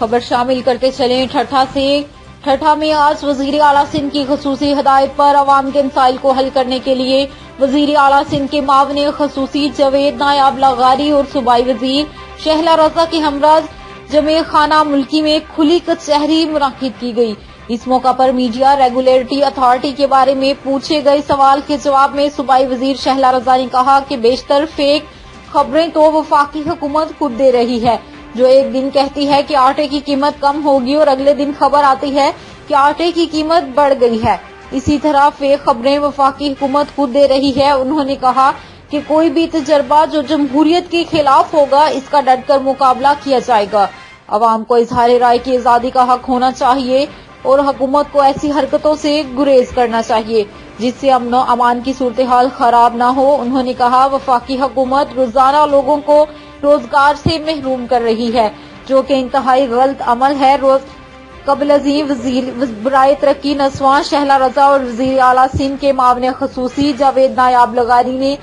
खबर शामिल करते चले। ठट्ठा से ठट्ठा में आज वज़ीर आला सिंह की खसूसी हदायत पर अवाम के मसाइल को हल करने के लिए वज़ीर आला सिंह के मावन खसूसी जवेद नायाब लगारी और सूबाई वज़ीर शहला रजा के हमराज जमे खाना मुल्की में खुली कचहरी मुनद की गई। इस मौका पर मीडिया रेगुलेटरी अथॉरिटी के बारे में पूछे गए सवाल के जवाब में सूबाई वज़ीर शहला रजा ने कहा कि बेशतर फेक खबरें तो वफाकी हुकूमत खुद दे रही है। जो एक दिन कहती है कि आटे की कीमत कम होगी और अगले दिन खबर आती है कि आटे की कीमत बढ़ गई है। इसी तरह फेक खबरें वफाकी हुकूमत खुद दे रही है। उन्होंने कहा कि कोई भी तजर्बा जो जमहूरियत के खिलाफ होगा, इसका डट कर मुकाबला किया जाएगा। अवाम को इजहार राय की आज़ादी का हक होना चाहिए और हुकूमत को ऐसी हरकतों से गुरेज करना चाहिए, जिससे अमन अमान की सूरत हाल खराब न हो। उन्होंने कहा, वफाकी हुकूमत रोज़ाना लोगों को रोज़गार से महरूम कर रही है, जो कि इंतहाई गलत अमल है। रोज कबल बरए तरक्की नसवान शहला रजा और वज़ीर आला सिंध के मावन खसूसी। जावेद नायाब लगारी ने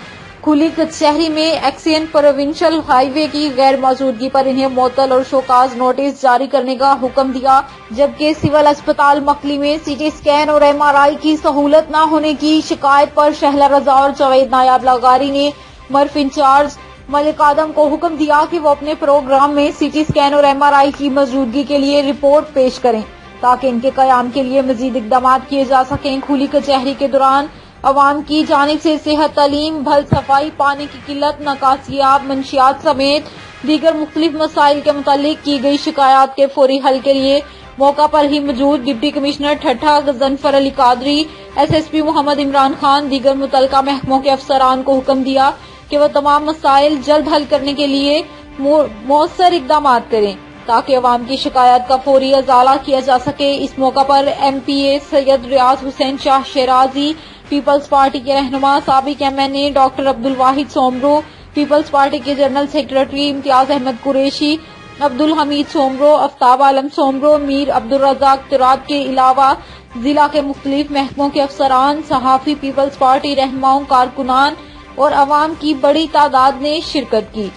खुली कचहरी में एक्सियन प्रोविंशल हाईवे की गैर मौजूदगी पर इन्हें मोतल और शोकाज नोटिस जारी करने का हुक्म दिया, जबकि सिविल अस्पताल मकली में सीटी स्कैन और एमआरआई की सहूलत न होने की शिकायत पर शहला रजा और जावेद नायाब लगारी ने मर्फ इंचार्ज मलिक आदम को हुक्म दिया कि वो अपने प्रोग्राम में सीटी स्कैन और एमआरआई की मौजूदगी के लिए रिपोर्ट पेश करें, ताकि इनके कयाम के लिए मजीद इकदाम किए जा सकें। खुली कचहरी के दौरान अवाम की जानब से सेहत तलीम, भल सफ़ाई, पानी की किल्लत, नकासियाब, मंशियात समेत दीगर मुख्तलिफ़ मसाइल के मुतालिक की गई शिकायत के फौरी हल के लिए मौका पर ही मौजूद deputy commissioner Thatta, Ghazanfar Ali Qadri S S P Muhammad Imran Khan, दीगर मुतलका महकमों के अफसरान को हुक्म दिया। कि वह तमाम मसाइल जल्द हल करने के लिए मौसर इकदाम करें, ताकि अवाम की शिकायत का फौरी अजाला किया जा सके। इस मौका पर M P A Syed Riaz Hussain Shah Shirazi, Peoples Party के रहनुमा सबक M N A doctor Abdul Wahid Soomro, Peoples Party के जनरल सेक्रेटरी इम्तियाज़ अहमद कुरेशी, अब्दुल हमीद सोमरो, अफ्ताब आलम सोमरो, मीर अब्दुल रजाक के अलावा जिला के मुख्तलिफ़ महकमों के अफसरान, सहाफी पीपल्स पार्टी रहनुमाओं, कारकुनान और आवाम की बड़ी तादाद ने शिरकत की।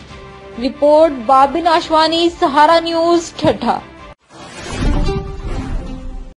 Report Babin Ashwani Sahara news Thatta.